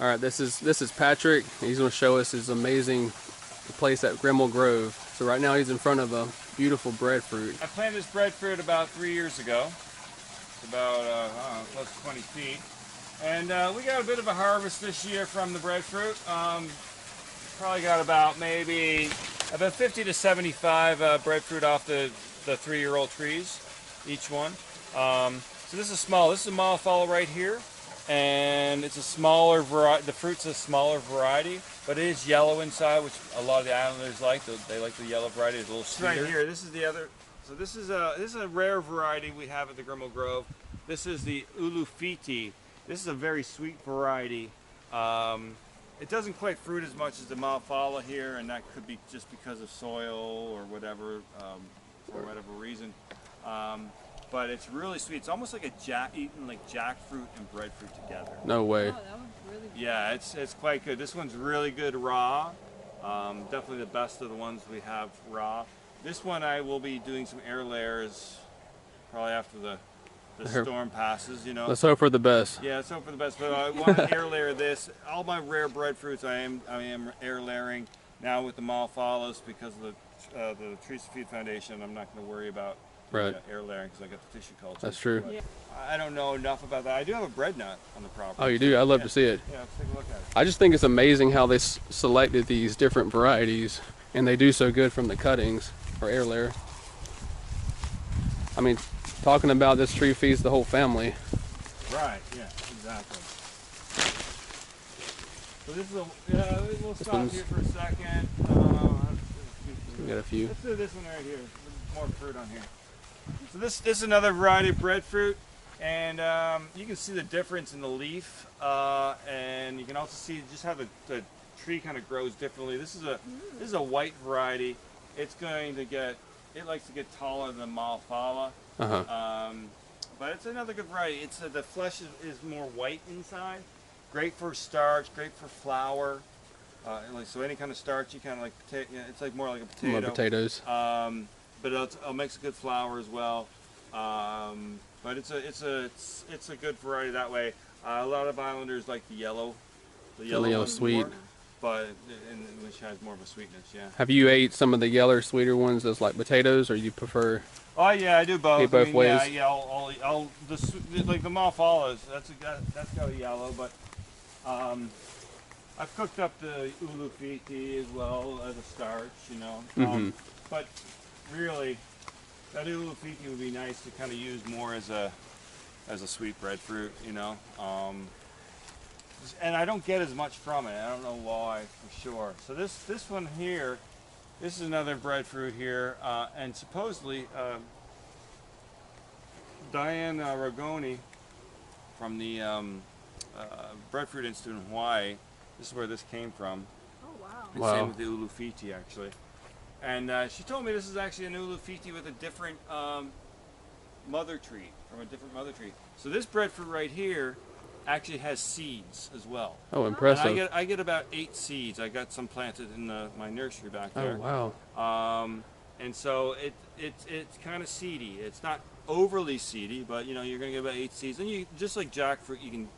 All right, this is this is Patrick. He's going to show us his amazing place at Grimal Grove. So right now he's in front of a beautiful breadfruit. I planted this breadfruit about three years ago. It's about uh, know, close to 20 feet. And uh, we got a bit of a harvest this year from the breadfruit. Um, probably got about maybe about 50 to 75 uh, breadfruit off the, the three-year-old trees, each one. Um, so this is small. This is a Malafala right here and it's a smaller variety. The fruit's a smaller variety, but it is yellow inside, which a lot of the islanders like. They like the yellow variety. It's a little sweeter. Right here, this is the other. So this is a this is a rare variety we have at the Grimal Grove. This is the Ulufiti. This is a very sweet variety. Um, it doesn't quite fruit as much as the Malafala here, and that could be just because of soil or whatever, um, for whatever reason. Um, but it's really sweet. It's almost like a jack eating like jackfruit and breadfruit together. No way. Oh, that one's really good. Yeah, it's it's quite good. This one's really good raw. Um, definitely the best of the ones we have raw. This one I will be doing some air layers probably after the the storm passes, you know. Let's hope for the best. Yeah, let's hope for the best. But I want to air layer this. All my rare breadfruits I am I am air layering now with the Malafalas because of the uh, the Trees That Feed Foundation. I'm not going to worry about right. air layering because I got the tissue culture. That's true. Yeah. I don't know enough about that. I do have a bread nut on the property. Oh, you do? I'd love yeah. to see it. Yeah, let's take a look at it. I just think it's amazing how they selected these different varieties, and they do so good from the cuttings or air layer. I mean, talking about this tree feeds the whole family. Right. Yeah. Exactly. So this is a. Yeah, we'll This stop one's- here for a second. Uh, We got a few. Let's do this one right here. There's more fruit on here. So this this is another variety of breadfruit, and um, you can see the difference in the leaf, uh, and you can also see just how the, the tree kind of grows differently. This is a this is a white variety. It's going to get it likes to get taller than Malafala, Uh-huh. um, but it's another good variety. It's uh, the flesh is, is more white inside. Great for starch. Great for flour. Uh, like so, any kind of starch, you kind of like potato. You know, it's like more like a potato. More potatoes. Um, but it's, it makes a good flour as well. Um, but it's a it's a it's, it's a good variety that way. Uh, a lot of islanders like the yellow, the yellow, yellow sweet. more, but and, which has more of a sweetness. Yeah. Have you ate some of the yeller, sweeter ones as like potatoes, or you prefer? Oh yeah, I do both. Eat both I mean, Yeah, ways? yeah. I'll, I'll, I'll the, like the Malfalas. That's a, that, that's got a yellow, but um, I've cooked up the ulufiti as well as a starch. You know, um, but really, that ulufiti would be nice to kind of use more as a as a sweet breadfruit. You know. Um, and I don't get as much from it. I don't know why for sure. So this this one here, this is another breadfruit here, uh, and supposedly uh, Diane uh, Ragone from the um, uh, Breadfruit Institute in Hawaii. This is where this came from. Oh, wow. And Wow. Same with the ulufiti actually. And uh, she told me this is actually an ulufiti with a different um, mother tree, from a different mother tree. So this breadfruit right here actually has seeds as well. Oh, And impressive. I get I get about eight seeds. I got some planted in uh, my nursery back there. oh wow. Um, and so it, it it's kind of seedy. It's not overly seedy, but you know you're gonna get about eight seeds. And you just like jackfruit, you can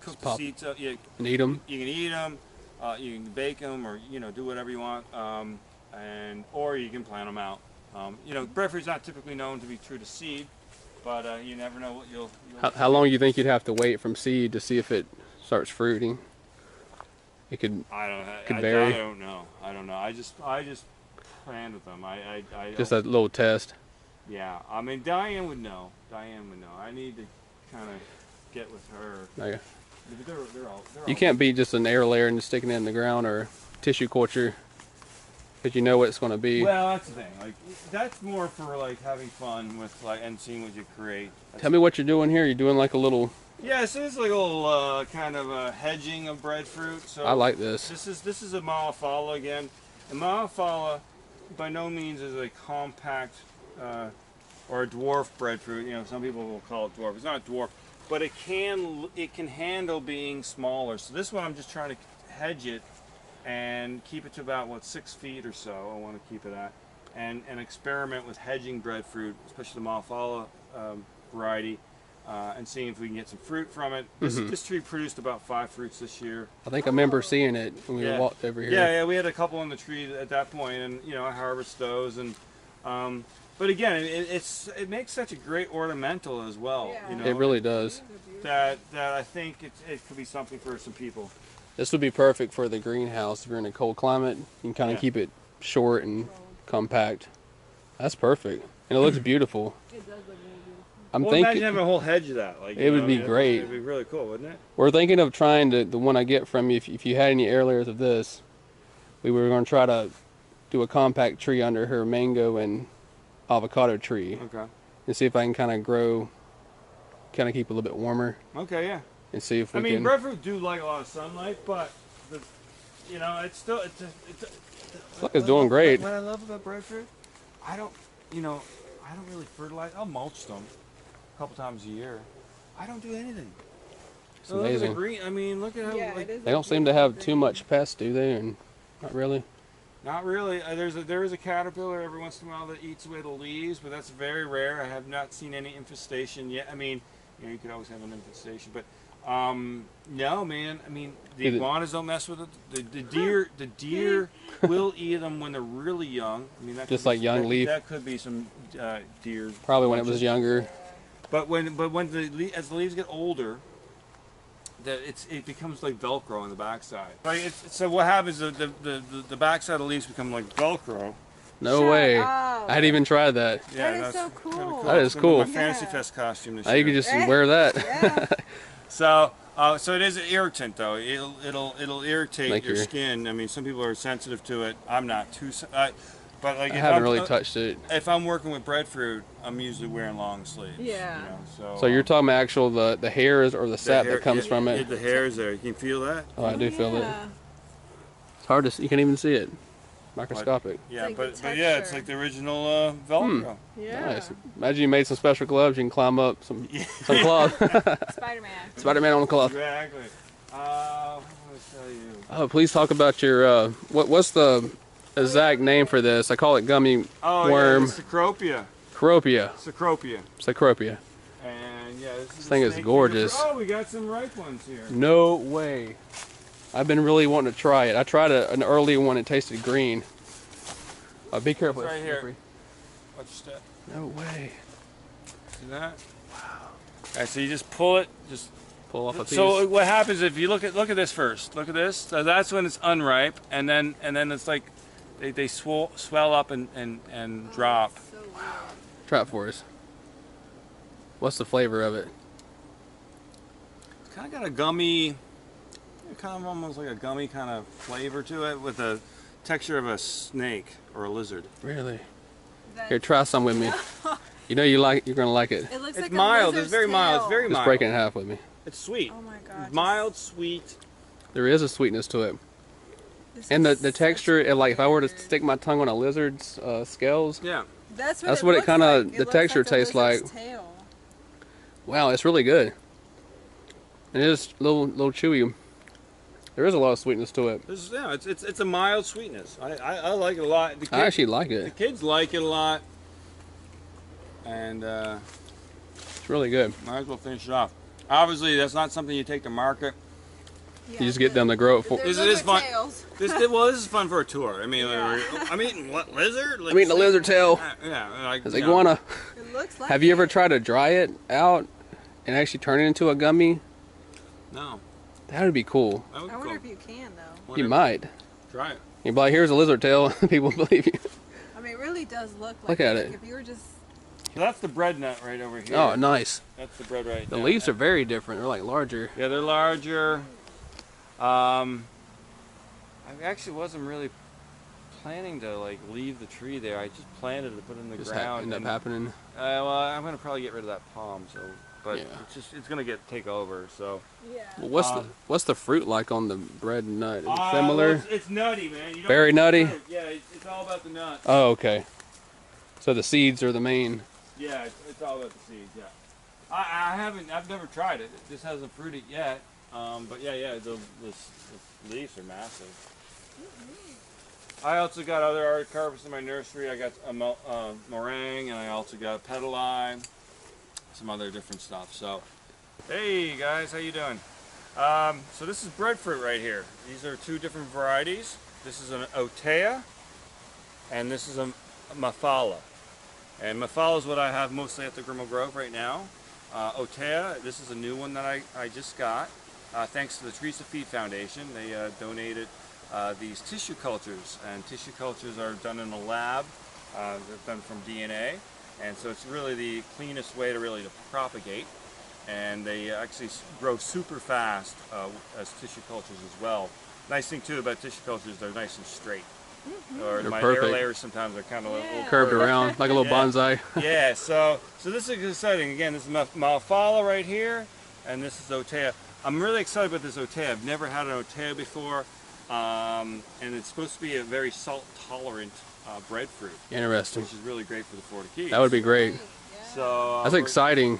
cook Just the pop. seeds up. Yeah, And eat them. you can eat them. Uh, you can bake them, or you know do whatever you want. Um, and or you can plant them out. Um, you know, breadfruit's not typically known to be true to seed, but uh, you never know what you'll. you'll How, how long do you think you'd have to wait from seed to see if it starts fruiting? It could I don't. Could I, vary. I don't know. I don't know. I just I just planted them. I I, I just a little test. Yeah, I mean Diane would know. Diane would know. I need to kind of get with her. Okay. They're, they're all, they're You can't be just an air layer and just sticking it in the ground or tissue culture because you know what it's going to be. Well, that's the thing. Like that's more for like having fun with like and seeing what you create. That's- Tell me what you're doing here. You're doing like a little. Yeah, so it's like a little uh, kind of a hedging of breadfruit. So I like this. This is this is a Malafala again. And Malafala, by no means is a compact uh, or a dwarf breadfruit. You know, some people will call it dwarf. It's not dwarf, but it can it can handle being smaller. So this one, I'm just trying to hedge it and keep it to about what six feet or so. I want to keep it at, and and experiment with hedging breadfruit, especially the Malafala um, variety. uh, and seeing if we can get some fruit from it. This, Mm-hmm. this tree produced about five fruits this year. I think I remember seeing it when we Yeah. walked over here. Yeah, yeah, we had a couple on the tree at that point, and you know, I harvest those, and um, but again, it, it's it makes such a great ornamental as well. You know, It really does. that that I think it, it could be something for some people. This would be perfect for the greenhouse if you're in a cold climate. You can kind of Yeah. keep it short and compact. That's perfect, and it looks beautiful. It does look really beautiful. I'm well, imagine thinking having a whole hedge of that. Like It would know, be I mean, great. It'd be really cool, wouldn't it? we're thinking of trying to the one I get from you. If, if you had any air layers of this, we were going to try to do a compact tree under her mango and avocado tree Okay. and see if I can kind of grow, kind of keep it a little bit warmer Okay. Yeah. And see if we I mean, can. breadfruit do like a lot of sunlight, but the, you know, it's still it's a, it's. A, it's like it's doing great. What I love about breadfruit, I don't, you know, I don't really fertilize. I'll mulch them a couple times a year. I don't do anything. It's So look at the amazing. green. I mean, look at how Yeah, like, it is. They don't seem to have too much pest, do they? And not really. Not really. Uh, there's a, there is a caterpillar every once in a while that eats away the leaves, but that's very rare. I have not seen any infestation yet. I mean, you know, you could always have an infestation, but um, no, man. I mean, the Is it- iguanas don't mess with it. The, the deer, the deer will eat them when they're really young. I mean, that Just could be- like young that, leaf. That could be some uh, deer. Probably when it was younger. But when but when the le- as the leaves get older, that it's it becomes like Velcro on the backside. Like it's, so what happens? The, the the the the backside of the leaves become like Velcro. No Shut way. up. I hadn't even tried that. Yeah, That is that's so kinda cool. That is It's gonna be cool. My Fantasy Yeah. Fest costume this Now you year. can just wear that. Yeah. So, uh, so it is an irritant though. It'll it'll it'll irritate Thank your you. skin. I mean, some people are sensitive to it. I'm not too. sen- I, but like I if haven't I'm, really uh, touched it. If I'm working with breadfruit, I'm usually wearing long sleeves. Yeah. You know, so. So you're um, talking about actual the the hairs or the the sap hair- that comes yeah, from yeah, it. The hairs there. You can feel that. Oh, I do feel it. It's hard to see. You can't even see it. Microscopic. Yeah, like but, but yeah, it's like the original uh, Velcro. Yeah. Nice. Imagine you made some special gloves. You can climb up some some claws. Spider-Man. Spider-Man on the cloth. Exactly. Uh, what tell you? Oh, please talk about your uh, what what's the exact name for this? I call it gummy Oh, worm yeah, the Cecropia. Cropia. Cecropia. And yeah, this, is This thing is gorgeous. Oh, we got some ripe ones here. No way. I've been really wanting to try it. I tried a, an early one. It tasted green. Uh, be careful. It's right it's here. Watch your step. No way. See that? Wow. All right, so you just pull it. Just Pull off a piece. so what happens if you look at look at this first? Look at this. So that's when it's unripe, and then and then it's like they, they swell swell up and and and drop. So weird. Try it for us. What's the flavor of it? It's kind of got a gummy, kind of almost like a gummy kind of flavor to it, with a texture of a snake or a lizard. Really? That- Here, try some with me. You know you like. You're gonna like it. It looks It's like mild. A It's lizard's very mild. It's tail. very Just mild. break it in half with me. It's sweet. Oh my god. Mild, sweet. There is a sweetness to it, This and the the texture. it, like if I were to stick my tongue on a lizard's uh, scales, Yeah. That's what that's it what it kinda- like. It the looks texture like tastes lizard's like. Tail. wow, it's really good. And it is a little little chewy. There is a lot of sweetness to it. This yeah, it's, it's it's a mild sweetness. I, I, I like it a lot. The, kid, I actually like it. the kids like it a lot, and uh, It's really good. might as well finish it off. Obviously, that's not something you take to market. Yeah, You just get the- them to grow it for. they're Is it- is lizard fun- tails. This well, this is fun for a tour. I mean, Yeah. I'm eating what lizard? Like, I'm eating a lizard tail. Yeah, like It's iguana. It looks like Have you ever tried to dry it out and actually turn it into a gummy? No, That would be cool. that would I wonder cool. if you can though. You Wonder- might. try it. You'd be like, here's a lizard tail. People believe you. I mean, it really does look like. Look at like it. If you were just. So that's the bread nut right over here. Oh, nice. That's the bread right The there. leaves are very different. They're like larger. Yeah, they're larger. Um, I actually wasn't really planning to like leave the tree there. I just planted it to put it in the Just ha- ground. end up and- happening. Uh, well, I'm gonna probably get rid of that palm. So, but Yeah. it's just it's gonna get take over. So Yeah. Well, what's Um, the what's the fruit like on the bread and nut? Is it Uh, well, similar? it's, it's nutty, man. You don't Very nutty? fruit. Yeah, it's, it's all about the nuts. Oh, okay. So the seeds are the main. Yeah, it's, it's all about the seeds. Yeah. I, I haven't. I've never tried it. This hasn't fruited yet. Um, but yeah, yeah. The, the, the leaves are massive. I also got other artocarpus in my nursery. I got a uh, marang, and I also got a pedalai. some other different stuff. So, hey guys, how you doing? Um, so this is breadfruit right here. These are two different varieties. This is an Otea, and this is a Mafala. And Mafala is what I have mostly at the Grimal Grove right now. Uh, Otea, this is a new one that I, I just got. Uh, thanks to the Trees That Feed Foundation, they uh, donated uh, these tissue cultures, and tissue cultures are done in a lab. Uh, they're done from DNA, and so it's really the cleanest way to really to propagate. And they actually grow super fast uh, as tissue cultures as well. Nice thing too about tissue cultures, they're nice and straight. Or They're my perfect. air layers sometimes are kind of a little Yeah. Curved around like a little Yeah. bonsai. yeah, so so this is exciting. Again, this is Ma- Malfala right here, and this is Otea. I'm really excited about this Otea. I've never had an Otea before, um, and it's supposed to be a very salt tolerant uh, breadfruit, Interesting. which is really great for the Florida Keys. That would be great. Yeah. So uh, That's exciting.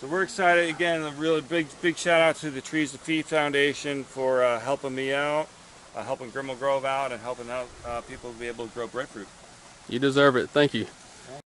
So we're excited again. A really big big shout out to the Trees That Feed Foundation for uh, helping me out, uh, helping Grimal Grove out, and helping out uh, people to be able to grow breadfruit. You deserve it. Thank you.